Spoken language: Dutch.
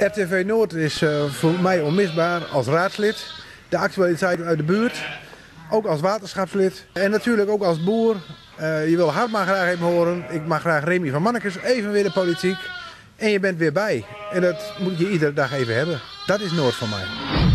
RTV Noord is eh, voor mij onmisbaar als raadslid. De actualiteit uit de buurt, ook als waterschapslid en natuurlijk ook als boer. Eh, je wil Hartman graag even horen. Ik mag graag Remy van Mannekes even weer de politiek. En je bent weer bij. En dat moet je iedere dag even hebben. Dat is Noord voor mij.